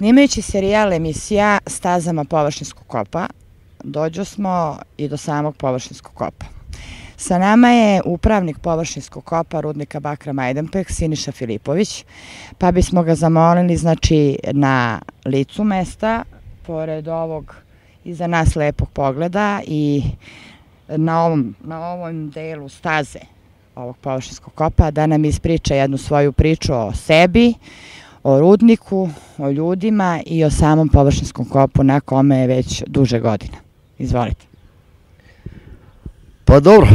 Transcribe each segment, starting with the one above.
Snimajući serijal emisija Stazama površinskog kopa, dođo smo i do samog površinskog kopa. Sa nama je upravnik površinskog kopa rudnika Bakra Majdanpek, Siniša Filipović, pa bismo ga zamolili znači, na licu mesta, pored ovog iza nas lepog pogleda i na ovom, na ovom delu staze ovog površinskog kopa da nam ispriča jednu svoju priču o sebi, o rudniku, o ljudima i o samom površinskom kopu na kome je već duže godina. Izvolite. Pa dobro,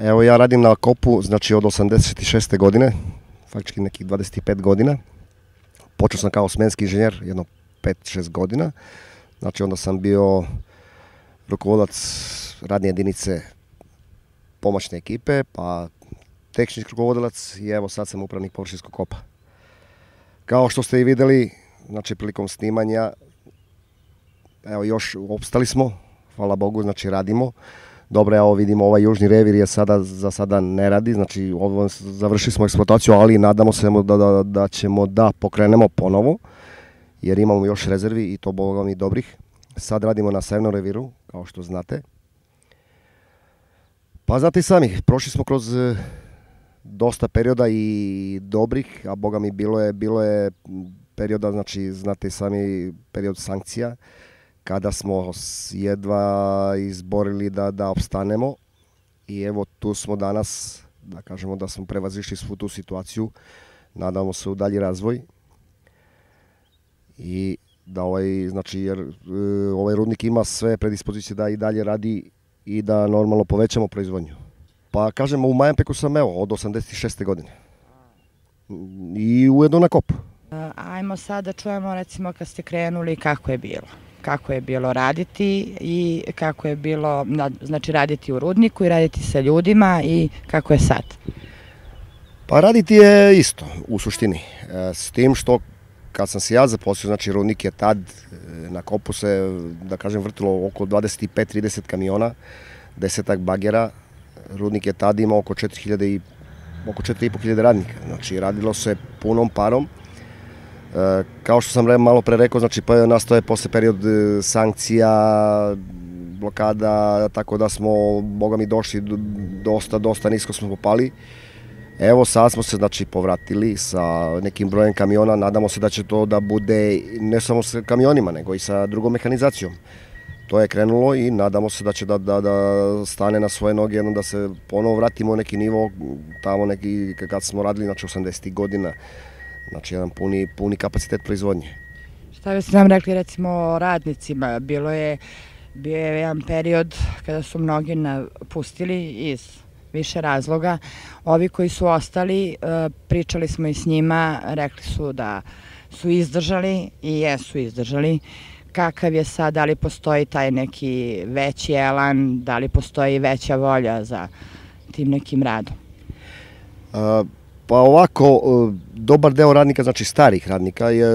evo ja radim na kopu znači od 86. godine, faktički nekih 25 godina. Počeo sam kao smenski inženjer jedno 5-6 godina. Znači onda sam bio rukovodilac radne jedinice pomoćne ekipe, pa tehnički rukovodilac i evo sad sam upravnik površinskog kopa. Kao što ste i videli, znači prilikom snimanja, evo još opstali smo, hvala Bogu, znači radimo. Dobro, evo vidimo ovaj južni revir je sada, za sada ne radi, znači ovo, završili smo eksploataciju, ali nadamo se da, da, da ćemo da pokrenemo ponovo, jer imamo još rezervi i to boga mi dobrih. Sad radimo na severnom reviru, kao što znate. Pa znate i sami, prošli smo kroz dosta perioda i dobrih, a boga mi bilo je, bilo je perioda, znači znate sami period sankcija, kada smo jedva izborili da, da opstanemo i evo tu smo danas, da kažemo da smo prevazišli svu tu situaciju, nadamo se u dalji razvoj i da ovaj, znači, jer e, ovaj rudnik ima sve predispozicije da i dalje radi i da normalno povećamo proizvodnju. Pa kažemo, u Majampeku sam evo, od 86. godine. I ujedno na kopu. Ajmo sad da čujemo recimo kad ste krenuli kako je bilo. Kako je bilo raditi i kako je bilo, znači raditi u rudniku i raditi sa ljudima i kako je sad? Pa raditi je isto u suštini. E, s tim što kad sam se ja zaposlio, znači rudnik je tad e, na kopu se, da kažem, vrtilo oko 25-30 kamiona, desetak bagera, Rudnik je tada imao oko 4000 i oko 4500 radnika. Znači, radilo se punom parom. Kao što sam malo pre rekao, znači, pa nastoje posle period e, sankcija, blokada, tako da smo, boga mi, došli dosta, dosta nisko smo popali. Evo sad smo se znači povratili sa nekim brojem kamiona, nadamo se da će to da bude ne samo sa kamionima, nego i sa drugom mehanizacijom to je krenulo i nadamo se da će da, da, da stane na svoje noge, jedno da se ponovo vratimo neki nivo tamo neki kad smo radili, znači 80. godina, znači jedan puni, puni kapacitet proizvodnje. Šta biste nam rekli recimo o radnicima? Bilo je, bio je jedan period kada su mnogi napustili iz više razloga. Ovi koji su ostali, e, pričali smo i s njima, rekli su da su izdržali i jesu izdržali kakav je sad, da li postoji taj neki veći elan, da li postoji veća volja za tim nekim radom? A, pa ovako, e, dobar deo radnika, znači starih radnika je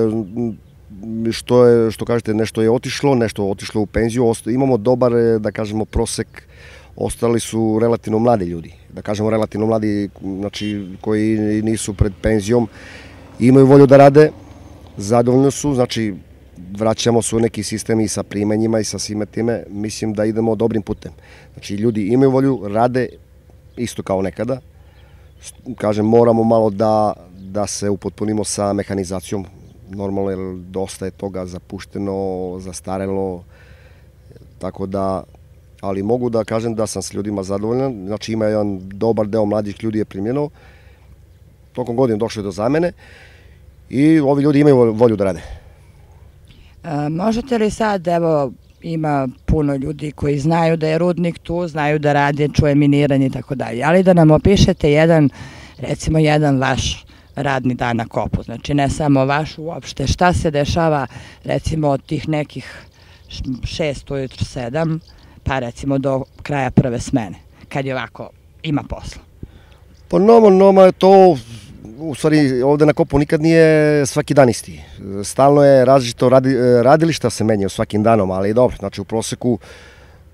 što je, što kažete, nešto je otišlo, nešto je otišlo u penziju, imamo dobar, e, da kažemo, prosek, ostali su relativno mladi ljudi, da kažemo relativno mladi, znači koji nisu pred penzijom, imaju volju da rade, zadovoljno su, znači vraćamo se u neki sistem i sa primanjima i sa svime time, mislim da idemo dobrim putem. Znači, ljudi imaju volju, rade isto kao nekada. Kažem, moramo malo da, da se upotpunimo sa mehanizacijom. Normalno, jer dosta je toga zapušteno, zastarelo, tako da ali mogu da kažem da sam s ljudima zadovoljan. Znači, ima jedan dobar deo mladih ljudi je primljeno. Tokom godina došli do zamene i ovi ljudi imaju volju da rade. E, možete li sad, evo, ima puno ljudi koji znaju da je rudnik tu, znaju da radi, čuje miniranje i tako dalje, ali da nam opišete jedan, recimo jedan vaš radni dan na kopu, znači ne samo vaš uopšte, šta se dešava recimo od tih nekih šest ujutru, sedam, pa recimo do kraja prve smene, kad je ovako, ima posla. Pa noma, noma je to, u stvari ovde na kopu nikad nije svaki dan isti. Stalno je različito radi, radilišta se menjaju svakim danom, ali dobro, znači u proseku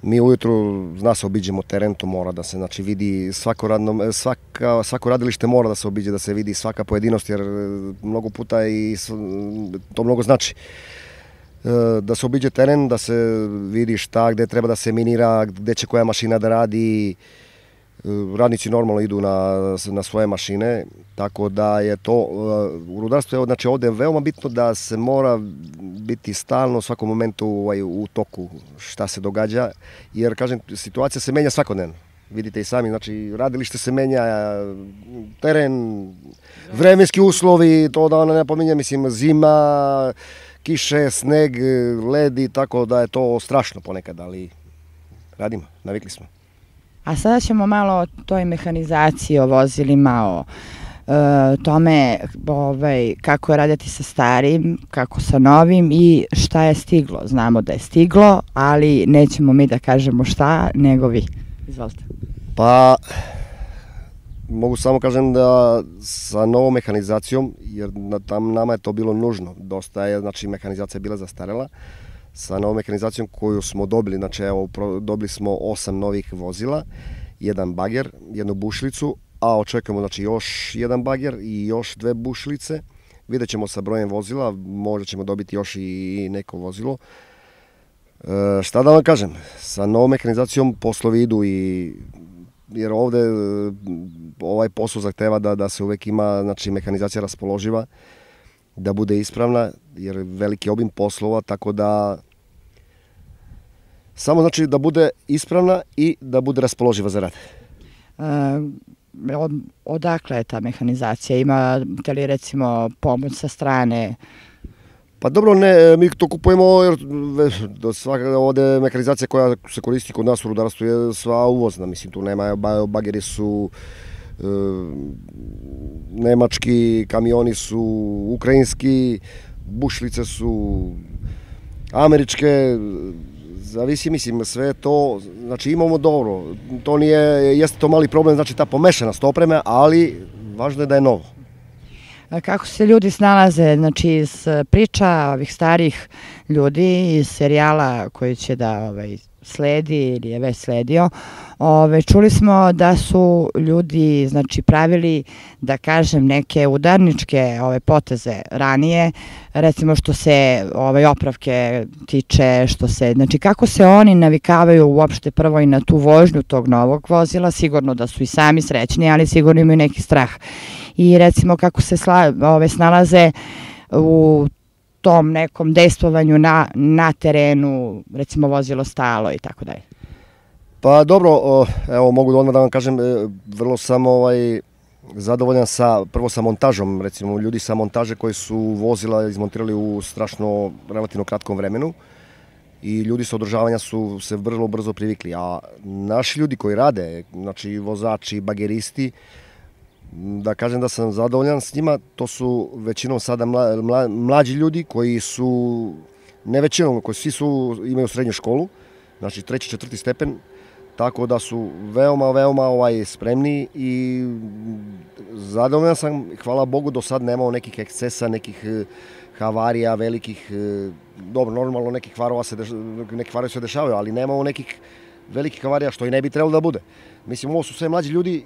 mi ujutru zna se obiđemo teren, to mora da se znači vidi svako radno svaka svako radilište mora da se obiđe da se vidi svaka pojedinost jer mnogo puta i to mnogo znači da se obiđe teren, da se vidi šta, gde treba da se minira, gde će koja mašina da radi, radnici normalno idu na, na svoje mašine, tako da je to, u rudarstvu je znači ovde je veoma bitno da se mora biti stalno u svakom momentu ovaj, u toku šta se događa, jer kažem, situacija se menja svakodnevno. Vidite i sami, znači radilište se menja, teren, vremenski uslovi, to da ona ne pominje, mislim, zima, kiše, sneg, led tako da je to strašno ponekad, ali radimo, navikli smo. A sada ćemo malo o toj mehanizaciji, o vozilima, o e, tome ovaj, kako je raditi sa starim, kako sa novim i šta je stiglo. Znamo da je stiglo, ali nećemo mi da kažemo šta, nego vi. Izvolite. Pa, mogu samo kažem da sa novom mehanizacijom, jer tam nama je to bilo nužno, dosta je, znači mehanizacija bila zastarela, sa novom mehanizacijom koju smo dobili, znači evo, dobili smo osam novih vozila, jedan bager, jednu bušlicu, a očekujemo znači još jedan bager i još dve bušlice. Vidjet ćemo sa brojem vozila, možda ćemo dobiti još i neko vozilo. E, šta da vam kažem, sa novom mehanizacijom poslovi idu i jer ovde e, ovaj posao zahteva da, da se uvek ima znači, mehanizacija raspoloživa, da bude ispravna, jer veliki obim poslova, tako da samo znači da bude ispravna i da bude raspoloživa za rad. E, od, odakle je ta mehanizacija? Ima li recimo pomoć sa strane Pa dobro, ne, mi to kupujemo jer do svaka ovde mehanizacija koja se koristi kod nas u rudarstvu je sva uvozna, mislim tu nema, bageri su e, nemački, kamioni su ukrajinski, bušlice su američke, zavisi, mislim, sve to, znači imamo dobro, to nije, jeste to mali problem, znači ta pomešanost opreme, ali važno je da je novo kako se ljudi snalaze, znači iz priča ovih starih ljudi iz serijala koji će da ovaj, sledi ili je već sledio, ove, čuli smo da su ljudi znači, pravili, da kažem, neke udarničke ove, poteze ranije, recimo što se ove, opravke tiče, što se, znači kako se oni navikavaju uopšte prvo i na tu vožnju tog novog vozila, sigurno da su i sami srećni, ali sigurno imaju neki strah. I recimo kako se sla, ove, snalaze u tom nekom dejstvovanju na, na terenu, recimo vozilo stalo i tako dalje? Pa dobro, evo mogu da odmah da vam kažem, e, vrlo sam ovaj, zadovoljan sa, prvo sa montažom, recimo ljudi sa montaže koji su vozila izmontirali u strašno relativno kratkom vremenu i ljudi sa održavanja su se vrlo brzo privikli, a naši ljudi koji rade, znači vozači, bageristi, da kažem da sam zadovoljan s njima, to su većinom sada mla, mla, mlađi ljudi koji su, ne većinom, koji svi su, imaju srednju školu, znači treći, četvrti stepen, tako da su veoma, veoma ovaj, spremni i zadovoljan sam, hvala Bogu, do sad nemao nekih ekscesa, nekih eh, havarija, velikih, eh, dobro, normalno nekih kvarova se, deš, neki kvarovi se dešavaju, ali nemamo nekih velikih havarija, što i ne bi trebalo da bude. Mislim, ovo su sve mlađi ljudi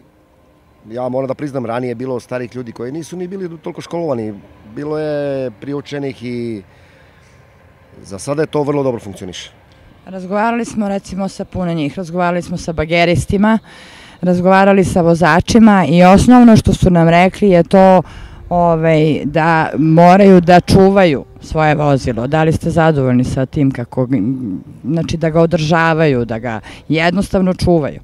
ja moram da priznam, ranije je bilo starih ljudi koji nisu ni bili toliko školovani. Bilo je priučenih i za sada je to vrlo dobro funkcioniše. Razgovarali smo recimo sa puno njih, razgovarali smo sa bageristima, razgovarali sa vozačima i osnovno što su nam rekli je to ovaj, da moraju da čuvaju svoje vozilo. Da li ste zadovoljni sa tim kako, znači da ga održavaju, da ga jednostavno čuvaju?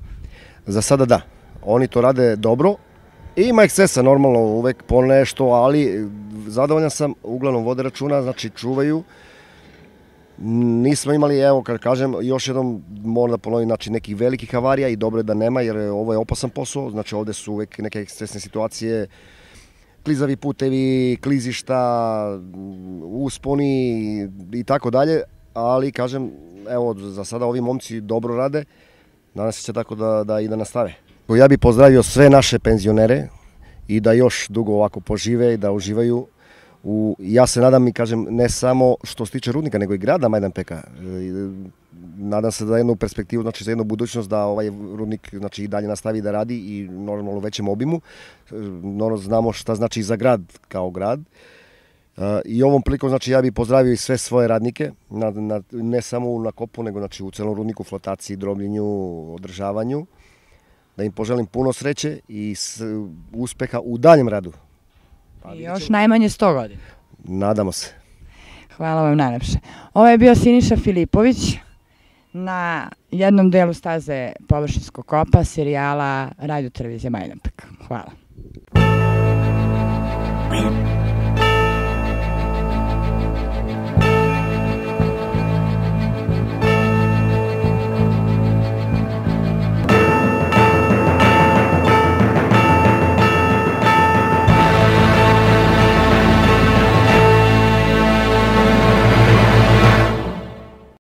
Za sada da oni to rade dobro. Ima ekscesa normalno uvek po nešto, ali zadovoljan sam, uglavnom vode računa, znači čuvaju. Nismo imali, evo kad kažem, još jednom moram da ponovim, znači nekih velikih avarija i dobro je da nema jer ovo je opasan posao, znači ovde su uvek neke ekscesne situacije, klizavi putevi, klizišta, usponi i tako dalje, ali kažem, evo za sada ovi momci dobro rade, nadam se će tako da, da i da nastave. Ja bih pozdravio sve naše penzionere i da još dugo ovako požive i da uživaju u, ja se nadam i kažem ne samo što se tiče rudnika, nego i grada Majdanpeka. E, nadam se da jednu perspektivu, znači za jednu budućnost da ovaj rudnik znači, i dalje nastavi da radi i normalno u većem obimu. E, normalno znamo šta znači za grad kao grad. E, I ovom prilikom znači ja bih pozdravio i sve svoje radnike, na, na, ne samo na kopu, nego znači u celom rudniku, flotaciji, drobljenju, održavanju. Da im poželim puno sreće i uspeha u daljem radu. Pa, I još najmanje 100 godina. Nadamo se. Hvala vam najlepše. Ovo je bio Siniša Filipović na jednom delu staze površinskog kopa serijala Radio Televizija Majdanpek. Hvala.